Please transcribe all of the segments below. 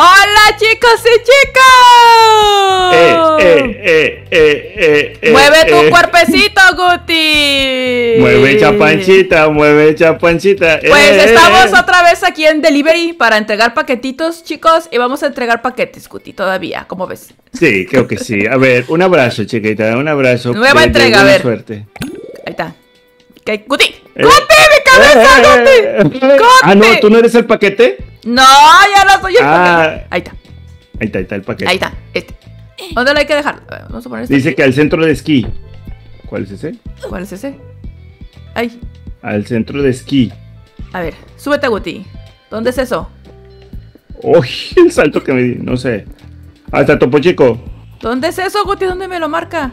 ¡Hola chicos y chicas! Eh, eh, eh, eh, ¡Mueve tu eh. cuerpecito, Guti! Mueve chapanchita, mueve chapanchita. Pues eh, estamos eh. otra vez aquí en Delivery para entregar paquetitos, chicos, y vamos a entregar paquetes, Guti, todavía, ¿cómo ves? Sí, creo que sí. A ver, un abrazo, chiquita, un abrazo. Nueva de- de entrega, a buena ver. Suerte. Ahí está. ¿Qué? ¡Guti! Eh. ¡Guti, mi cabeza, Eh, Guti! eh, Ah, no, ¡Guti! ¿tú no eres el paquete? No, ya no soy el Ah. paquete. Ahí está, Ahí está, ahí está el paquete. ahí está, este. ¿Dónde lo hay que dejar? Vamos a poner este Dice aquí. que al centro de esquí. ¿Cuál es ese? ¿Cuál es ese? Ay, Al centro de esquí. a ver, súbete, Guti. ¿Dónde es eso? Uy, el salto que me di, no sé. Hasta Topo Chico. ¿Dónde es eso, Guti? ¿Dónde me lo marca?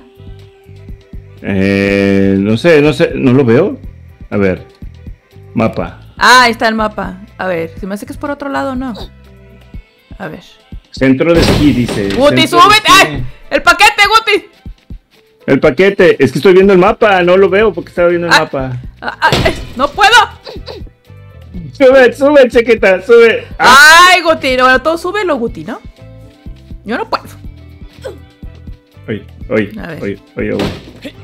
Eh, no sé, no sé, no lo veo. A ver, mapa. Ah, está el mapa. A ver, si me hace que es por otro lado, ¿no? A ver. Centro de esquí, dice. Guti, súbete. ¡Ay! ¡El paquete, Guti! El paquete, es que estoy viendo el mapa, no lo veo porque estaba viendo el Ah. mapa. Ah, ah, eh, ¡No puedo! Sube, sube, chiquita, sube. ¡Ay, Guti! Bueno, todo súbelo, Guti, ¿no? Yo no puedo. oye, oye, oye, oye, oye.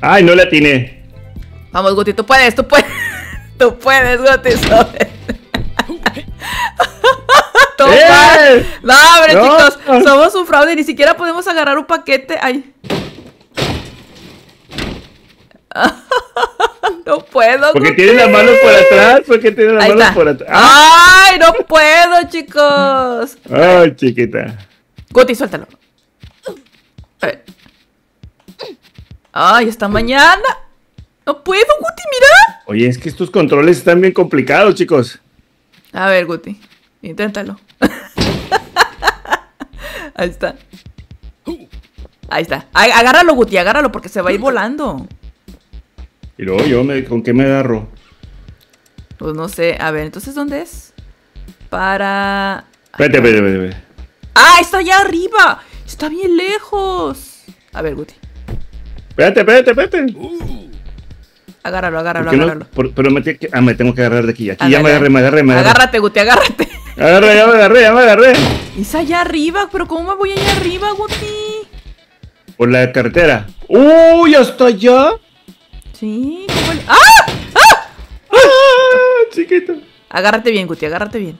Ay, no la atiné. Vamos, Guti, tú puedes, tú puedes. Tú puedes, Guti. Toma. ¡Eh! No, hombre, No. chicos, somos un fraude y ni siquiera podemos agarrar un paquete. Ay. No puedo. Porque Guti. tiene las manos por atrás, porque tiene las manos por atrás. Ah, Ay, no puedo, chicos. Ay, chiquita. Guti, suéltalo. A ver. Ay, hasta mañana. No puedo, Guti, mira. Oye, es que estos controles están bien complicados, chicos. A ver, Guti, inténtalo. Ahí está. Ahí está. Agárralo, Guti, agárralo porque se va a ir volando. Y luego yo, me, ¿con qué me agarro? Pues no sé. A ver, entonces, ¿dónde es? Para. Vete, vete, vete, vete. ¡Ah! Está allá arriba. Está bien lejos. A ver, Guti. Espérate, espérate, espérate. Agárralo, agárralo, ¿Por qué no? agárralo. Por- pero me, ah, me tengo que agarrar de aquí. Aquí ya me agarré, me agarré, me agarré. Agárrate, Guti, agárrate. Agarré, ya me agarré, ya me agarré. Es allá arriba, pero ¿cómo me voy allá arriba, Guti? Por la carretera. ¡Uy! ¿Hasta allá? Sí, ¿cómo le- ¡Ah! ¡Ah! ¡Ah! Chiquito. Agárrate bien, Guti, agárrate bien.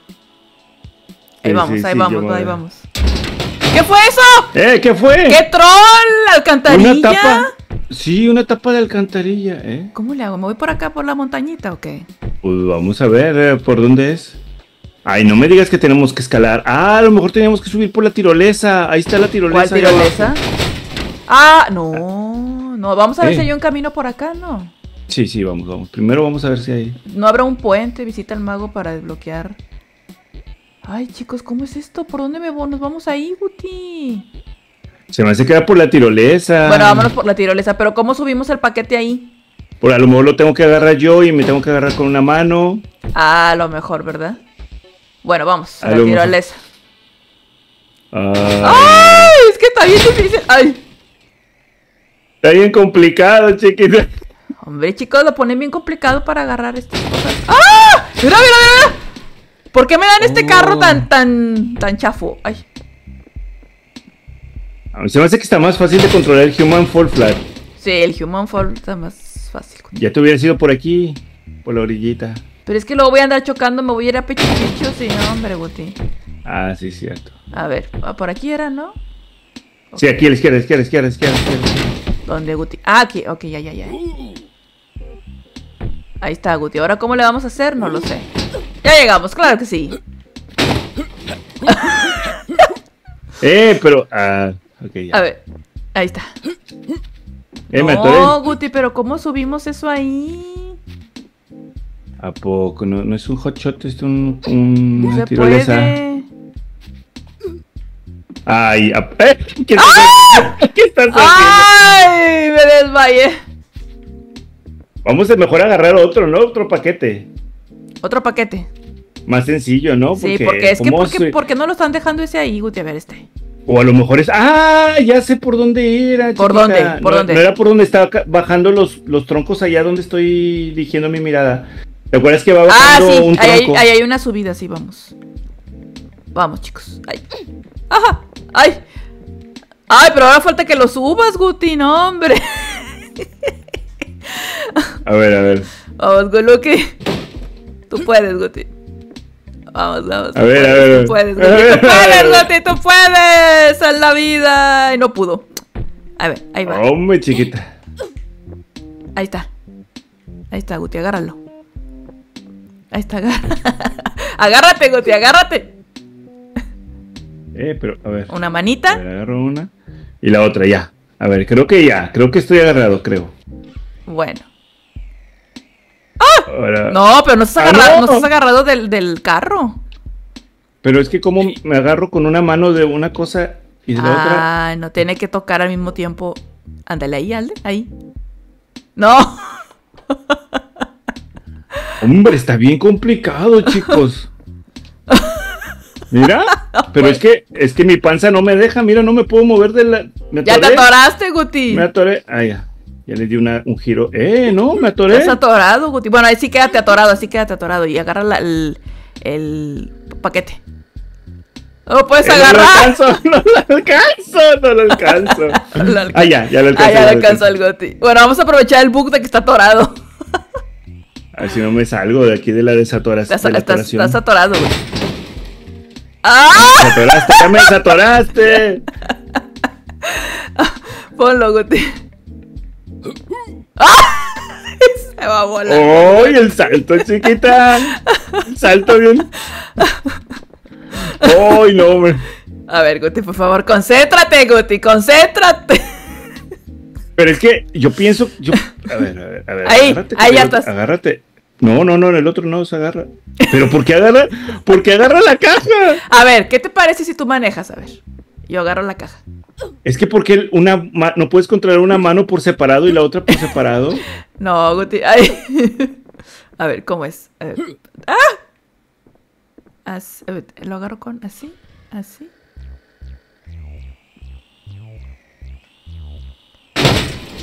Ahí Sí, vamos, sí, ahí sí, vamos, ahí vamos. ¿Qué fue eso? ¡Eh! ¿Qué fue? ¿Qué troll? ¿Alcantarilla? Una tapa. Sí, una tapa de alcantarilla, ¿eh? ¿Cómo le hago? ¿Me voy por acá por la montañita o qué? Pues vamos a ver eh, por dónde es. Ay, no me digas que tenemos que escalar. Ah, a lo mejor teníamos que subir por la tirolesa. Ahí está la tirolesa. ¿Cuál tirolesa? Ah, no, no, vamos a ver Eh. si hay un camino por acá, ¿no? Sí, sí, vamos, vamos. Primero vamos a ver si hay. No habrá un puente, visita al mago para desbloquear. Ay, chicos, ¿cómo es esto? ¿Por dónde me vo- nos vamos ahí, Guti? Se me hace que era por la tirolesa. Bueno, vámonos por la tirolesa, pero ¿cómo subimos el paquete ahí? Por a lo mejor lo tengo que agarrar yo y me tengo que agarrar con una mano. Ah, a lo mejor, ¿verdad? Bueno, vamos, a A la tirolesa. ¡Ay! Es que está bien difícil. ¡Ay! está bien complicado, chiquita. Hombre, chicos, lo ponen bien complicado para agarrar estas cosas. ¡Ah! ¡Mira, mira, mira! ¿Por qué me dan este Oh. carro tan, tan, tan chafo? Ay. A mí se me hace que está más fácil de controlar el Human Fall Flat. Sí, el Human Fall está más fácil. Ya te hubiera sido por aquí, por la orillita. Pero es que luego voy a andar chocando, me voy a ir a pecho. Sí, no, hombre, Guti. Ah, sí, cierto. A ver, ah, por aquí era, ¿no? Sí, aquí a la izquierda, izquierda, izquierda, izquierda. izquierda. ¿Dónde, Guti? Ah, aquí, ok, ya, ya, ya. Ahí está, Guti. Ahora, ¿cómo le vamos a hacer? No lo sé. Ya llegamos, claro que sí. Eh, pero. Ah, ya. A ver, ahí está. Eh, no. Guti, pero ¿cómo subimos eso ahí? ¿A poco? ¿No, no es un hot shot? ¿Es un, No una se tirolesa? puede. Ay, a- ¿eh? ¿Qué estás haciendo? ¿Qué estás haciendo? ¡Ay! Me desmayé. Vamos a mejor agarrar otro, ¿no? Otro paquete. Otro paquete. Más sencillo, ¿no? Sí, porque es que ¿cómo porque, se- porque no lo están dejando ese ahí, Guti. A ver, este. O a lo mejor es. ¡Ah! Ya sé por dónde era. ¿Por chiquita. dónde? ¿Por no, dónde? No era por donde estaba bajando los, los troncos allá donde estoy dirigiendo mi mirada. ¿Te acuerdas que va Ah, bajando sí, un ahí, tronco? ahí hay una subida, sí, vamos. Vamos, chicos. Ay. Ajá. Ay. Ay, pero ahora falta que lo subas, Guti, no, hombre. A ver, a ver. Vamos, Goluki. Tú puedes, Guti. Vamos, vamos. A ver, a ver. Tú puedes. Tú puedes, Guti. Tú puedes. En la vida. Y no pudo. A ver, ahí va. Hombre, chiquita. Ahí está. Ahí está, Guti, agárralo. Ahí está, agarra- agárrate, Guti, agárrate. Eh, pero, a ver. Una A manita. ver, agarro una. Y la otra, ya. A ver, creo que ya. Creo que estoy agarrado, creo. Bueno. No, pero no estás Ah, agarrado, no. no estás agarrado del, del carro. Pero es que como me agarro con una mano de una cosa y de la otra. Ah, no tiene que tocar al mismo tiempo. Ándale ahí, Alde, ahí. No. Hombre, está bien complicado, chicos. Mira, pero es que es que mi panza no me deja, mira, no me puedo mover de la. Me Ya te atoraste, Guti. Me atoré. Ah, ya. Ya le di una- un giro. Eh, no, me atoré. Estás atorado, Guti. Bueno, ahí sí quédate atorado, así quédate atorado. Y agarra la- el, el paquete. No lo puedes Eh, no lo agarrar. alcanzo, no lo alcanzo, no lo alcanzo. Lo alcanzo. Ah, ya, ya lo alcanzo. Ah, ya lo alcanzó el Guti. Bueno, vamos a aprovechar el bug de que está atorado. A ver si no me salgo de aquí de la desatoración. Estás, de la estás- atoración. estás atorado, Guti. ¡Ah! Desatoraste, ya me desatoraste. Ponlo, Guti. ¡Ah! Se va a volar. ¡Ay, el salto, chiquita! El salto bien. ¡Ay, no, hombre! A ver, Guti, por favor, concéntrate, Guti, concéntrate. Pero es que yo pienso. Yo, a ver, a ver, a ver. Ahí, agárrate, ahí ya estás. Agárrate. No, no, no, en el otro no se agarra. ¿Pero por qué agarra? ¿Por qué agarra la caja? A ver, ¿qué te parece si tú manejas? A ver, yo agarro la caja. Es que porque una ma- no puedes controlar una mano por separado y la otra por separado. No, Guti, ay. A ver, ¿cómo es? A ver. ¡Ah! As- a ver, lo agarro con así, así.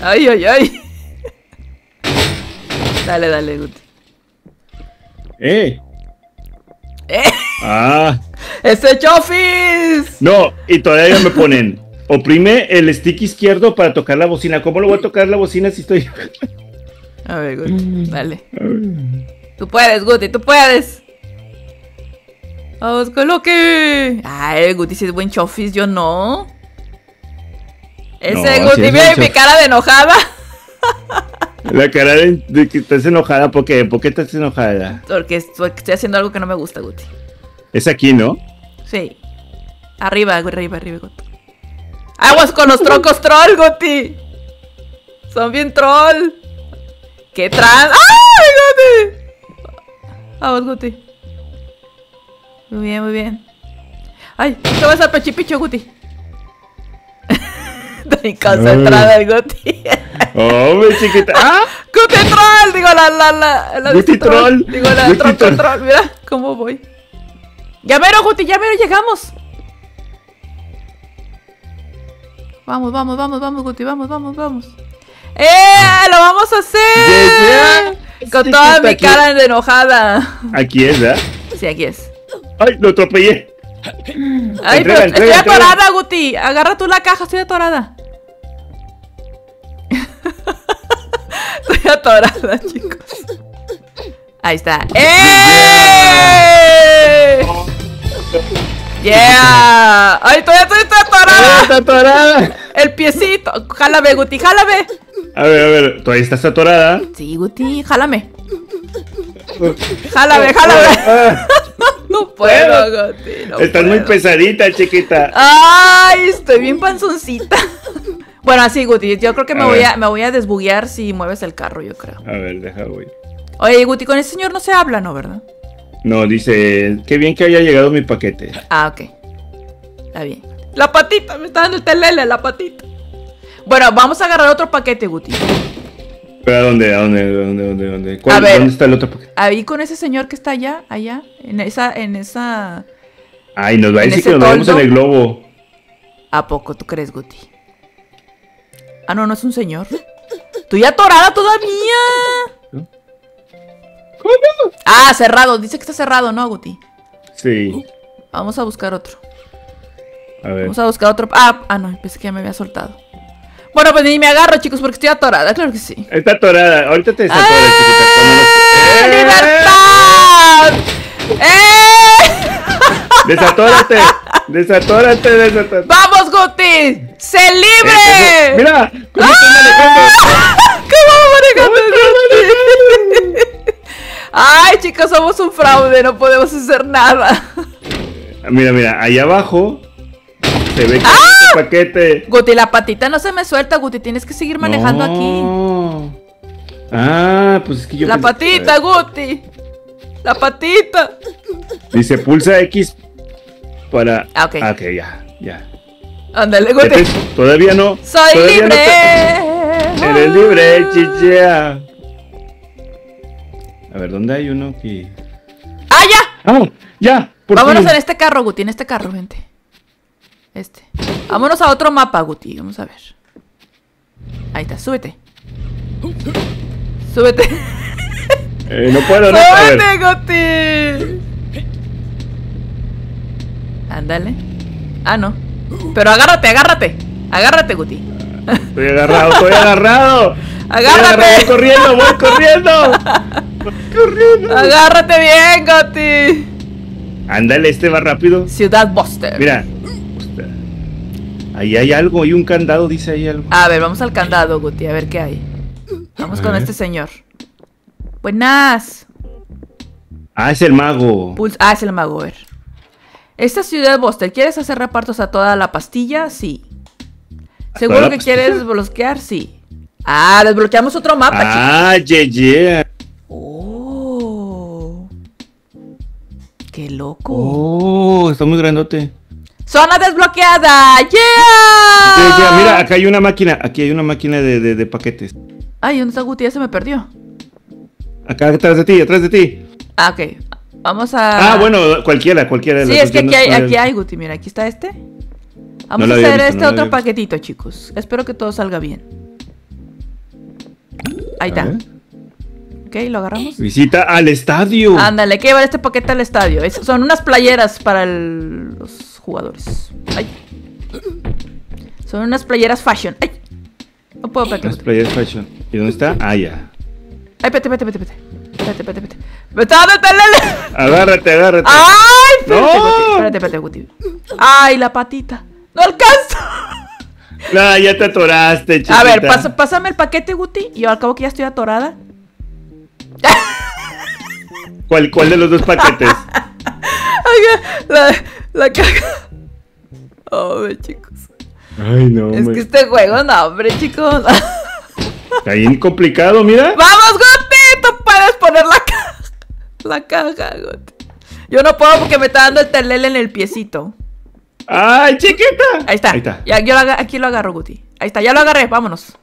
Ay, ay, ay. Dale, dale, Guti. ¡Eh! ¡Eh! ¡Ah! ¡Ese chofis! No, y todavía me ponen. Oprime el stick izquierdo para tocar la bocina. ¿Cómo lo voy a tocar la bocina si estoy.? A ver, Guti, dale. Tú puedes, Guti, tú puedes. Vamos con lo que. Ay, Guti, si es buen chofis, yo no. Ese No, Guti, mira mi cara de enojada. La cara de, de que estás enojada. ¿Por qué? ¿Por qué estás enojada? Porque estoy, estoy haciendo algo que no me gusta, Guti. Es aquí, ¿no? Sí. Arriba, arriba, arriba, Guti. Aguas con los troncos troll, Guti. Son bien troll. ¡Qué tran! ¡Ay, Guti! Vamos, Guti. Muy bien, muy bien. Ay, te vas al pechipicho, Guti. Bien concentrada Guti. ¡Hombre, chiquita! ¡Ah! Guti troll, digo la la la la Guti troll. digo la Guti troll. troll, mira cómo voy. Ya mero, Guti, ya mero llegamos. Vamos, vamos, vamos, vamos, Guti, vamos, vamos, vamos. ¡Eh! ¡Lo vamos a hacer! Yeah, yeah. Con Sí, toda mi cara de enojada. Aquí es, ¿verdad? Sí, aquí es. ¡Ay, lo atropellé! Ay, Entrega, pero entrega, estoy atorada, Guti. Agarra tú la caja, estoy atorada. Estoy atorada, chicos. Ahí está. ¡Eh! ¡Yeah! ¡Ay, todavía estoy, estoy ¡Ah, atorada! ¡Está atorada! El piecito. Jálame, Guti, jálame. A ver, a ver, todavía estás atorada. Sí, Guti, jálame. Jálame, jálame. Ah, No puedo, Guti. no estás muy pesadita, chiquita. Ay, estoy bien panzoncita. Bueno, así, Guti, yo creo que me A voy ver. a, me voy a desbuguear si mueves el carro, yo creo. A ver, deja, voy. Oye, Guti, con ese señor no se habla, ¿no, verdad? No, dice, qué bien que haya llegado mi paquete. Ah, ok. Está bien. La patita, me está dando el telele, la patita. Bueno, vamos a agarrar otro paquete, Guti. ¿Pero a dónde, a dónde, dónde, dónde, dónde? ¿Cuál- A ver. ¿Dónde está el otro paquete? Ahí con ese señor que está allá, allá, en esa, en esa... Ay, nos va a ¿En decir que nos vemos en el globo. ¿A poco tú crees, Guti? Ah, no, no es un señor. Estoy atorada todavía. ¿Cómo? Ah, cerrado. Dice que está cerrado, ¿no, Guti? Sí. Vamos a buscar otro. A ver. Vamos a buscar otro. Ah, ah, no, pensé que ya me había soltado. Bueno, pues ni me agarro, chicos, porque estoy atorada, claro que sí. Está atorada. Ahorita te desatoras, ¡Ah! chiquita. ¡Libertad! ¡Eh! Desatórate. Desatórate, desatórate. ¡Vamos, Guti! ¡Se Eh, libre! Mira, ¿cómo estás manejando? ¿Cómo manejando? Ay, chicos, somos un fraude, no podemos hacer nada. Mira, mira, ahí abajo se ve que ¡Ah! hay un paquete. Guti, la patita no se me suelta, Guti, tienes que seguir manejando aquí. aquí. Ah, pues es que yo. La pensé- patita, Guti. La patita. Dice pulsa X para. Ah, ok. ya, ya. Ándale, Ya Guti. te- Todavía no. Soy todavía no libre. te- Eres libre, chichea. A ver, ¿dónde hay uno que.? ¡Ah, ya! ¡Ah! ¡Ya! por Vámonos fin. en este carro, Guti, en este carro, gente. Este. Vámonos a otro mapa, Guti. Vamos a ver. Ahí está, súbete. Súbete. Eh, no puedo, no. Ver. ¡Súbete, Guti! Ándale. Ah, no. Pero agárrate, agárrate. Agárrate, Guti. Estoy agarrado, estoy agarrado. Estoy Agárrate. agarrado, Voy corriendo, voy corriendo. Voy corriendo. Agárrate bien, Guti. Ándale, este va rápido. Ciudad Buster. Mira. Ahí hay algo, hay un candado, dice ahí algo. A ver, vamos al candado, Guti, a ver qué hay. Vamos A con ver. este señor. Buenas. Ah, es el mago. Puls- ah, es el mago, a ver. Esta ciudad Buster, ¿quieres hacer repartos a toda la pastilla? Sí. ¿A ¿Seguro que pastilla? quieres bloquear? Sí. Ah, desbloqueamos otro mapa, chicos. Ah, ye, ye. Oh. Qué loco. Oh, está muy grandote. Zona desbloqueada. Ye, ¡Yeah! ye, Mira, acá hay una máquina. Aquí hay una máquina de, de- de paquetes. Ay, ¿dónde está Guti? Ya se me perdió. Acá atrás de ti, atrás de ti. Ah, ok. Vamos a. Ah, bueno, cualquiera, cualquiera de Sí, las es que aquí hay, aquí hay, Guti. Mira, aquí está este. Vamos a hacer visto, este no otro paquetito, chicos. Espero que todo salga bien. Ahí está. Ok, lo agarramos. Visita al estadio. Ándale, que llevar este paquete al estadio. Es- son unas playeras para el- los jugadores. Ay. Son unas playeras fashion. Ay. No puedo. Las espérate. playas fashion. ¿Y dónde está? Ah, ya. Ay, espérate, espérate, espérate. Espérate, espérate, espérate. ¡Vete a dónde está el- Agárrate, agárrate. ¡Ay! Espérate, ¡No! Espérate, espérate, Guti. ¡Ay, la patita! ¡No alcanzo! No, ya te atoraste, chiquita. A ver, pásame el paquete, Guti. Y al cabo que ya estoy atorada. ¿Cuál, ¿Cuál de los dos paquetes? Ay, la, la caga. Hombre, chicos. Ay, no, Es que este juego, no, hombre, chicos. Está bien complicado, mira. ¡Vamos, Guti! Poner la caja. La caja. Yo no puedo porque me está dando el telele en el piecito. ¡Ay, chiquita! Ahí está. Ahí está. Ya, yo lo aquí lo agarro, Guti. Ahí está, ya lo agarré, vámonos.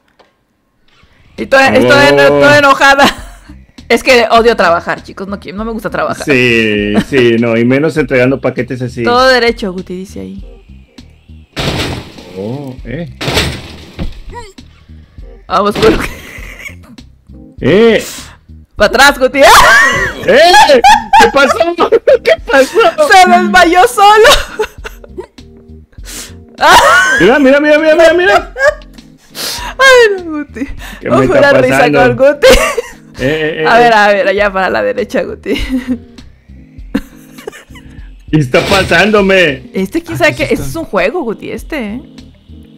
Estoy, estoy, Oh. estoy enojada. Es que odio trabajar, chicos. No, me gusta trabajar. Sí, sí, no, y menos entregando paquetes así. Todo derecho, Guti, dice ahí. Oh, eh. Vamos que... ¡Eh! Para atrás, Guti. ¡Ah! ¡Eh! ¿Qué pasó? ¿Qué pasó? Se desmayó solo. Mira, mira, mira, mira, mira, mira. Ay, no, Guti. ¿Qué me a está risa pasando? con Guti. Eh, eh, eh. A ver, a ver, allá para la derecha, Guti. ¿Qué está pasándome? Este, quién Ah, sabe que. Este es un juego, Guti, este.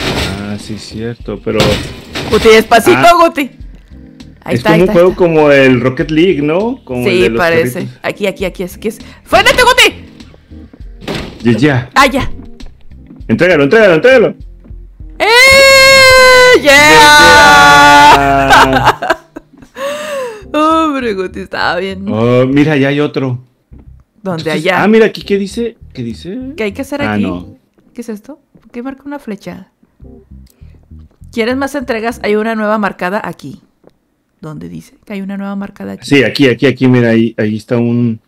Ah, sí, cierto, pero Guti, despacito, Ah. Guti. Ahí es está, como ahí un está. juego está. como el Rocket League, ¿no? Como el de Sí, los parece. carritos. Aquí, aquí, aquí es. Aquí es. ¡Frénate, Guti! Ya, ya. ¡Ah, ya! Entrégalo, entrégalo, entrégalo. ¡Eh! ¡Yeah! Ah. Hombre, Guti, estaba bien. Oh, mira, ya hay otro. ¿Dónde Entonces- allá? Ah, mira, aquí, ¿qué dice? ¿Qué dice? ¿Qué hay que hacer Ah, aquí? no. ¿Qué es esto? ¿Por qué marca una flecha? ¿Quieres más entregas? Hay una nueva marcada aquí. ¿Dónde dice que hay una nueva marcada aquí? Sí, aquí, aquí, aquí, mira, ahí, ahí está un,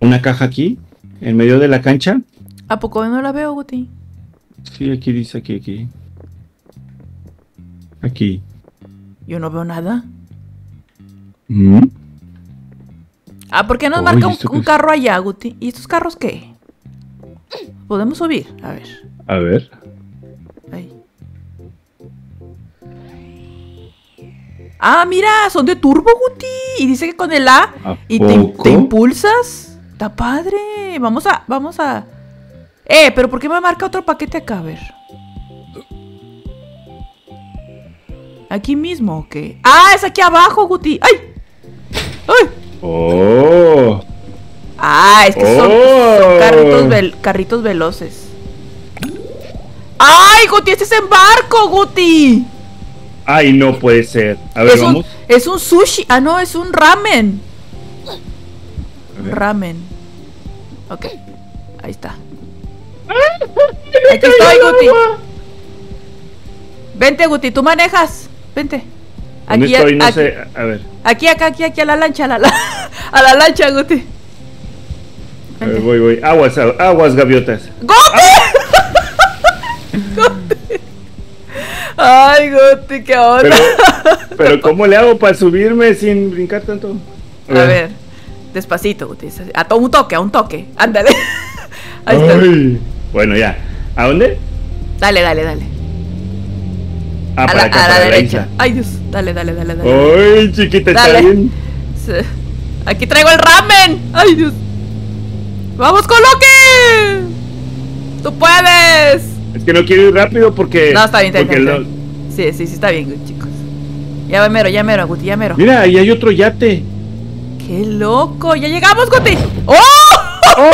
una caja aquí, en medio de la cancha. ¿A poco no la veo, Guti? Sí, aquí dice, aquí, aquí. Aquí. Yo no veo nada. Mm. Ah, ¿por qué nos marca un, carro allá, Guti? ¿Y estos carros qué? Podemos subir, a ver. A ver. Ah, mira, son de turbo, Guti. Y dice que con el A ¿A y te, impulsas. Está padre. Vamos a, vamos a. Eh, pero ¿por qué me marca otro paquete acá? A ver. Aquí mismo, ¿o qué? Ah, es aquí abajo, Guti. ¡Ay! ¡Ay! Oh. Ah, es que son, Oh. son carritos, vel- carritos veloces. ¡Ay, Guti! Este es en barco, Guti. Ay, no puede ser. A ver, es, un, vamos. es un sushi. Ah, no, es un ramen. Ver. Ramen. Ok. Ahí está. Aquí estoy, Guti. Vente, Guti, tú manejas. Vente. ¿Dónde Aquí, estoy? No aquí, sé. A ver. aquí, acá, aquí, aquí, a la lancha, a la, la- a la lancha, Guti. A ver, voy, voy. Aguas, aguas, gaviotas. ¡Guti! Ay, Guti, qué onda. Pero, pero ¿cómo le hago para subirme sin brincar tanto? A ver, despacito, Guti. A to- un toque, a un toque. Ándale. Ahí está. Ay. Bueno, ya. ¿A dónde? Dale, dale, dale. Ah, a para la, acá, a para la derecha. Ay, Dios. Dale, dale, dale, dale. Ay, chiquita, está bien. Aquí traigo el ramen. Ay, Dios. ¡Vamos con Loki! ¡Tú puedes! Es que no quiero ir rápido porque. No, está bien, está porque bien. está lo- bien. Sí, sí, sí, está bien, chicos. Ya va mero, ya mero, Guti, ya mero. Mira, ahí hay otro yate. ¡Qué loco! ¡Ya llegamos, Guti! ¡Oh!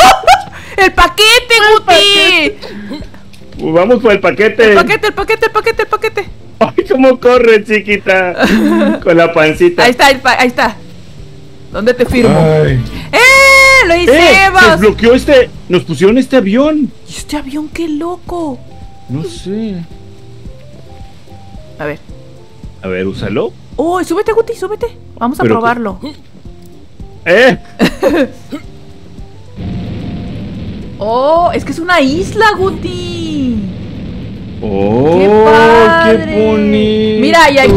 ¡El paquete, Guti! Uh, Vamos por el paquete. El paquete, el paquete, el paquete, el paquete. Ay, cómo corre, chiquita. Con la pancita. Ahí está, el pa- ahí está. ¿Dónde te firmo? Ay. ¡Eh! ¡Lo ¡Eh! Se hicimos! desbloqueó este. Nos pusieron este avión. ¿Y este avión qué loco? No sé. A ver. A ver, úsalo. ¡Oh! Súbete, Guti, súbete. Vamos a probarlo. ¡Eh! ¡Oh! Es que es una isla, Guti. ¡Oh! ¡Qué ¡Qué, padre! bonito! Mira, y aquí.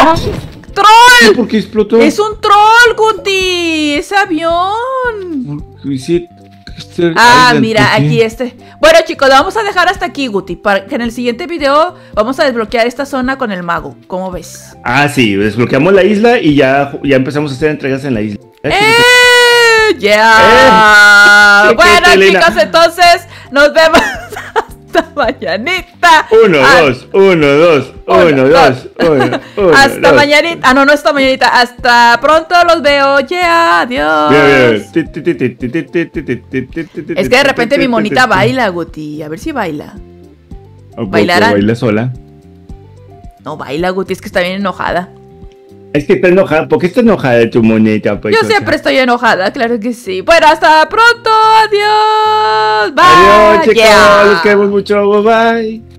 ¡Ah! ¿Sí, ¡Troll! ¿Por qué explotó? ¡Es un troll, Guti! ¡Es avión! Crystal Ah, mira, aquí este. Bueno, chicos, lo vamos a dejar hasta aquí, Guti. Para que en el siguiente video vamos a desbloquear esta zona con el mago. ¿Cómo ves? Ah, sí, desbloqueamos la isla y ya, ya empezamos a hacer entregas en la isla. ¡Eh! ¡Ya! Eh. Bueno, chicos, entonces nos vemos hasta mañanita. Uno, Ah, dos, uno, dos, uno, dos, uno, uno, Hasta dos. mañanita. Ah, no, no hasta mañanita. Hasta pronto los veo. Ya, adiós. Es que de repente mi monita baila, Guti. A ver si baila. ¿A poco bailarán. Baila sola. No baila, Guti, es que está bien enojada. Es que está enojada. ¿Por qué está enojada de tu moneta? pues, Yo siempre estoy enojada, claro que sí. Bueno, hasta pronto. Adiós. Bye. Adiós, chicos. Yeah. Los queremos mucho. Bye.